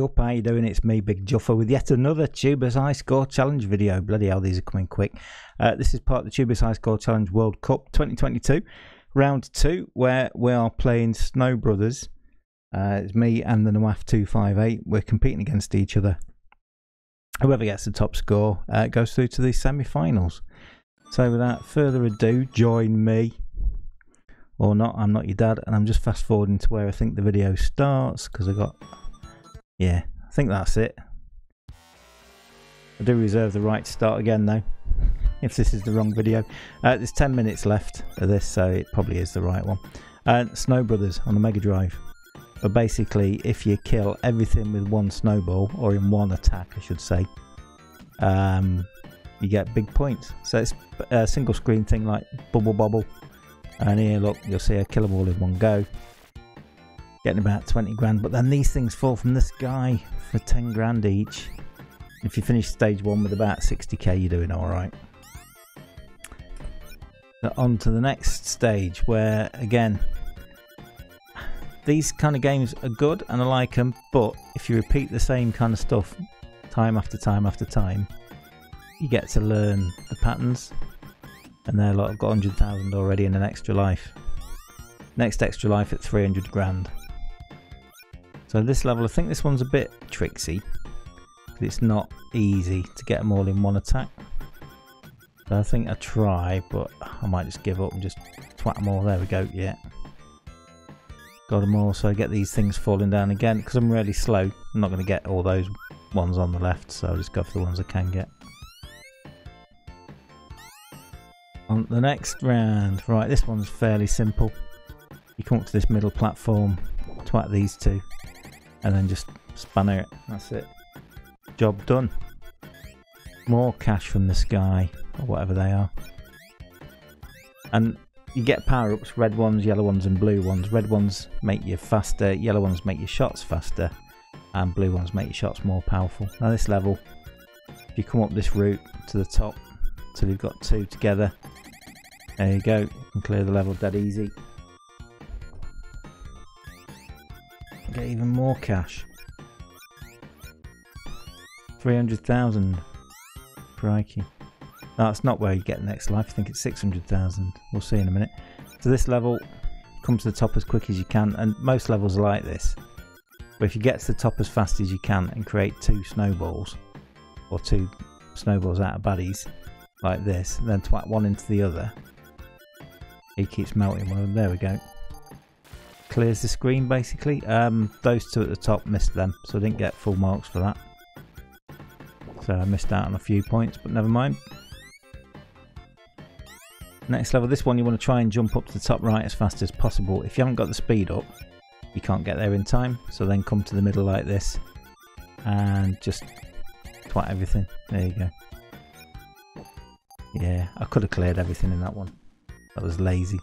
Up, how you doing? It's me, Big Juffer, with yet another Tubers High Score Challenge video. Bloody hell, these are coming quick. Uh, this is part of the Tubers High Score Challenge World Cup 2022, round two, where we are playing Snow Brothers. Uh, it's me and the Nawaf 258. We're competing against each other. Whoever gets the top score uh, goes through to the semi-finals. So without further ado, join me. Or not, I'm not your dad, and I'm just fast forwarding to where I think the video starts because I got yeah, I think that's it. I do reserve the right to start again though, if this is the wrong video. Uh, there's 10 minutes left of this, so it probably is the right one. Uh, Snow Brothers on the Mega Drive. But basically, if you kill everything with one snowball, or in one attack, I should say, um, you get big points. So it's a single screen thing like Bubble Bobble. And here, look, you'll see I kill them all in one go getting about 20 grand. But then these things fall from the sky for 10 grand each. If you finish stage one with about 60k, you're doing all right. Now on to the next stage, where again, these kind of games are good and I like them, but if you repeat the same kind of stuff time after time after time, you get to learn the patterns. And they're like, I've got 100,000 already in an extra life. Next extra life at 300 grand. So this level, I think this one's a bit tricksy. It's not easy to get them all in one attack. So I think I try, but I might just give up and just twat them all. There we go, yeah. Got them all, so I get these things falling down again. Because I'm really slow, I'm not going to get all those ones on the left, so I'll just go for the ones I can get. On the next round, right, this one's fairly simple. You come up to this middle platform, twat these two and then just spanner it. That's it. Job done. More cash from the sky, or whatever they are. And you get power ups red ones, yellow ones, and blue ones. Red ones make you faster, yellow ones make your shots faster, and blue ones make your shots more powerful. Now, this level, if you come up this route to the top till you've got two together, there you go, you can clear the level dead easy. Get even more cash. 300,000. Crikey. That's not where you get the next life. I think it's 600,000. We'll see in a minute. So this level, come to the top as quick as you can. And most levels are like this. But if you get to the top as fast as you can and create two snowballs, or two snowballs out of baddies, like this, then twat one into the other, he keeps melting. one. Well, there we go clears the screen basically. Um, those two at the top missed them, so I didn't get full marks for that. So I missed out on a few points, but never mind. Next level, this one you want to try and jump up to the top right as fast as possible. If you haven't got the speed up, you can't get there in time. So then come to the middle like this and just twat everything. There you go. Yeah, I could have cleared everything in that one. That was lazy.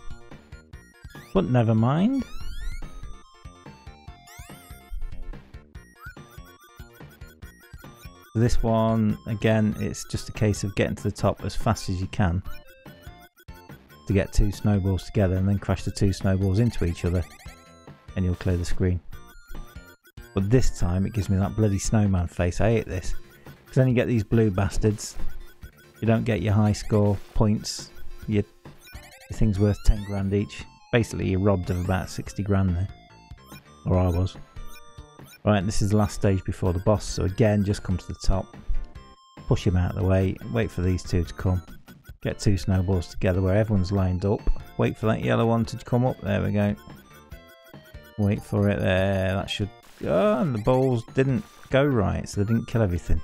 But never mind. This one, again, it's just a case of getting to the top as fast as you can to get two snowballs together and then crash the two snowballs into each other and you'll clear the screen. But this time it gives me that bloody snowman face. I hate this. Because then you get these blue bastards. You don't get your high score points. Your, your thing's worth 10 grand each. Basically you're robbed of about 60 grand there. Or I was. Right, this is the last stage before the boss, so again, just come to the top, push him out of the way, wait for these two to come, get two snowballs together where everyone's lined up, wait for that yellow one to come up, there we go, wait for it there, that should, oh, and the balls didn't go right, so they didn't kill everything.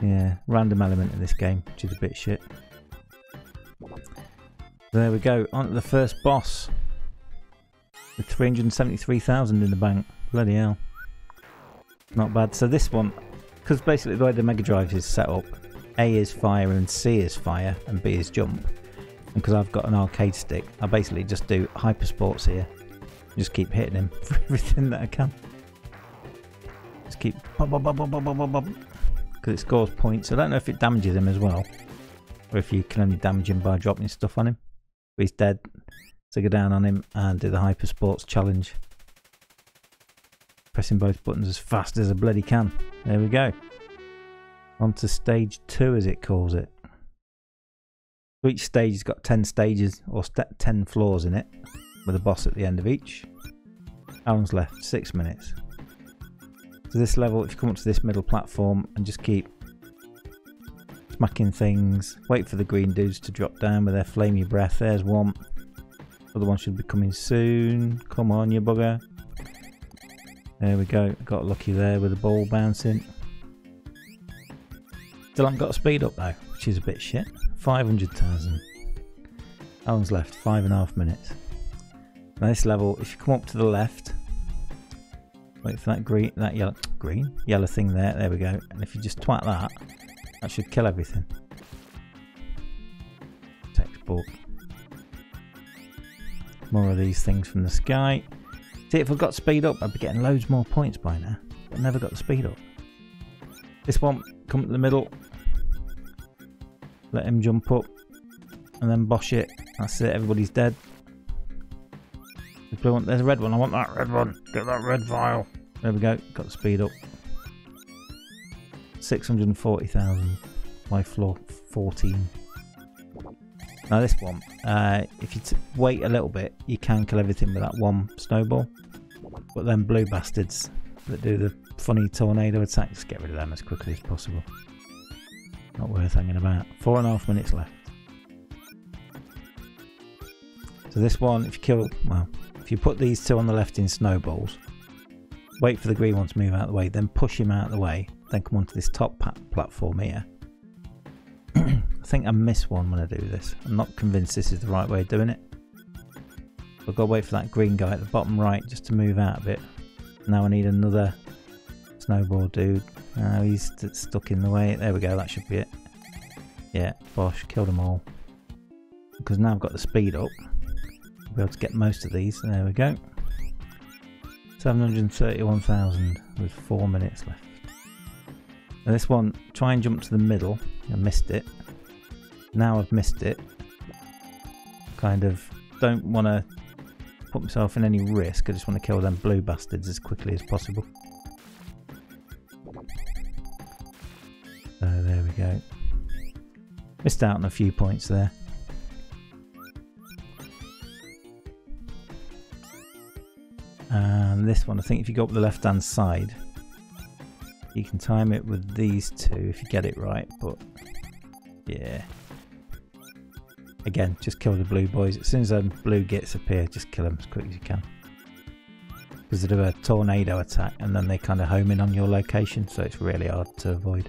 Yeah, random element in this game, which is a bit shit. There we go, on to the first boss. With 373,000 in the bank. Bloody hell. Not bad. So this one, because basically the way the Mega Drive is set up, A is fire and C is fire and B is jump. And because I've got an arcade stick, I basically just do hyper sports here. Just keep hitting him for everything that I can. Just keep because it scores points. I don't know if it damages him as well, or if you can only damage him by dropping stuff on him. But he's dead. So go down on him and do the hyper sports challenge. Pressing both buttons as fast as I bloody can. There we go. On to stage two, as it calls it. So each stage has got 10 stages, or 10 floors in it, with a boss at the end of each. How left? Six minutes. So this level, if you come up to this middle platform and just keep smacking things, wait for the green dudes to drop down with their flamey breath. There's one. Other one should be coming soon. Come on, you bugger. There we go. Got lucky there with the ball bouncing. Still haven't got a speed up though, which is a bit shit. 500,000. How long's left? Five and a half minutes. Now this level, if you come up to the left, wait for that green, that yellow, green, yellow thing there. There we go. And if you just twat that, that should kill everything. Textbook. More of these things from the sky. See, if I got speed up, I'd be getting loads more points by now. But I never got the speed up. This one, come to the middle. Let him jump up. And then bosh it. That's it, everybody's dead. The blue one, there's a red one. I want that red one. Get that red vial. There we go. Got the speed up. 640,000 by floor 14. Now this one, uh, if you wait a little bit, you can kill everything with that one snowball. But then blue bastards that do the funny tornado attacks, get rid of them as quickly as possible. Not worth hanging about. Four and a half minutes left. So this one, if you kill, well, if you put these two on the left in snowballs, wait for the green one to move out of the way, then push him out of the way, then come onto this top platform here. I think I miss one when I do this. I'm not convinced this is the right way of doing it. I've got to wait for that green guy at the bottom right just to move out a bit. Now I need another snowball dude. Oh, he's stuck in the way. There we go, that should be it. Yeah, bosh, killed them all. Because now I've got the speed up. I'll be able to get most of these. There we go. 731,000 with four minutes left. This one, try and jump to the middle. I missed it. Now I've missed it. Kind of don't want to put myself in any risk. I just want to kill them blue bastards as quickly as possible. So there we go. Missed out on a few points there. And this one, I think if you go up the left hand side, you can time it with these two if you get it right, but yeah. Again, just kill the blue boys. As soon as a blue gets appear, just kill them as quick as you can. Because they do a tornado attack and then they kind of home in on your location, so it's really hard to avoid.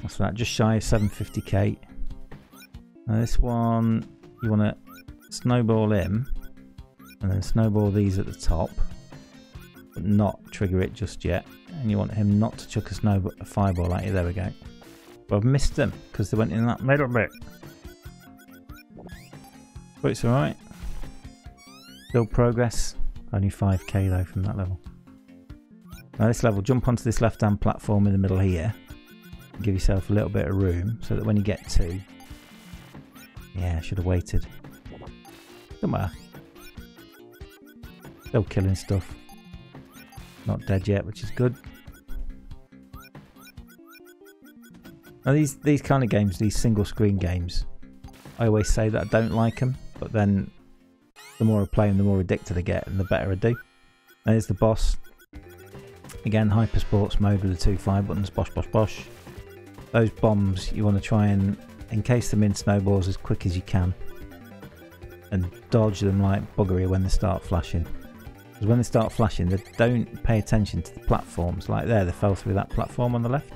What's that? Just shy of 750k. Now this one, you want to snowball him and then snowball these at the top but not trigger it just yet and you want him not to chuck a snow a fireball at you there we go but I've missed them because they went in that middle bit. But it's alright. Still progress. Only 5k though from that level. Now this level jump onto this left hand platform in the middle here. Give yourself a little bit of room so that when you get to yeah I should have waited. Don't matter Still killing stuff. Not dead yet, which is good. Now these these kind of games, these single screen games, I always say that I don't like them, but then the more I play them, the more addicted I get, and the better I do. There's the boss. Again, hyper sports mode with the two fire buttons, bosh bosh bosh. Those bombs, you want to try and encase them in snowballs as quick as you can. And dodge them like buggery when they start flashing. Because when they start flashing, they don't pay attention to the platforms. Like there, they fell through that platform on the left.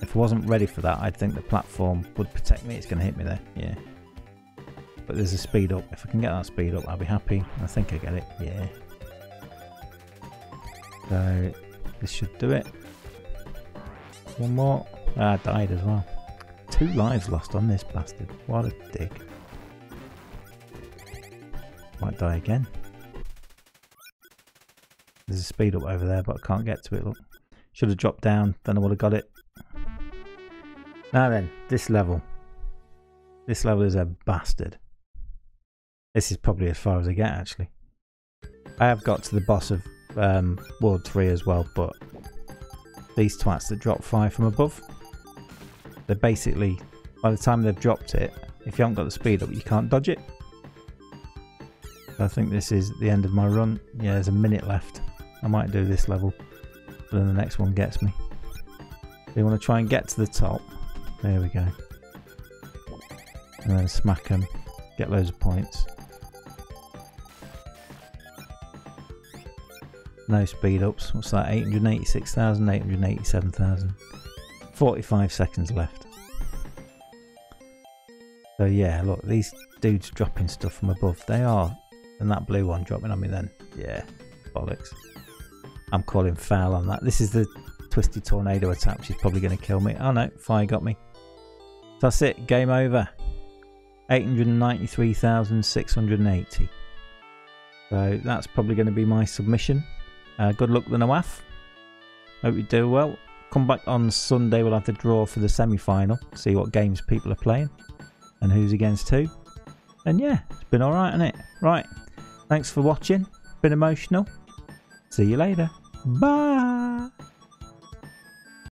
If I wasn't ready for that, I'd think the platform would protect me. It's going to hit me there. Yeah. But there's a speed up. If I can get that speed up, I'll be happy. I think I get it. Yeah. So, this should do it. One more. Ah, I died as well. Two lives lost on this bastard. What a dick. Might die again. There's a speed up over there, but I can't get to it. Look, should have dropped down. Then I would have got it. Now then, this level. This level is a bastard. This is probably as far as I get, actually. I have got to the boss of um, World 3 as well, but these twats that drop fire from above, they're basically, by the time they've dropped it, if you haven't got the speed up, you can't dodge it. I think this is the end of my run. Yeah, there's a minute left. I might do this level, but then the next one gets me. You want to try and get to the top. There we go. And then smack them. Get loads of points. No speed ups. What's that? 886,000, 887,000. 45 seconds left. So yeah, look, these dudes dropping stuff from above. They are. And that blue one dropping on me then. Yeah, bollocks. I'm calling foul on that. This is the twisted tornado attack, is probably going to kill me. Oh no, fire got me. So that's it. Game over. 893,680. So that's probably going to be my submission. Uh, good luck the Nawaf. Hope you do well. Come back on Sunday, we'll have the draw for the semi final, see what games people are playing and who's against who. And yeah, it's been alright, hasn't it? Right, thanks for watching. Been emotional. See you later. Bye.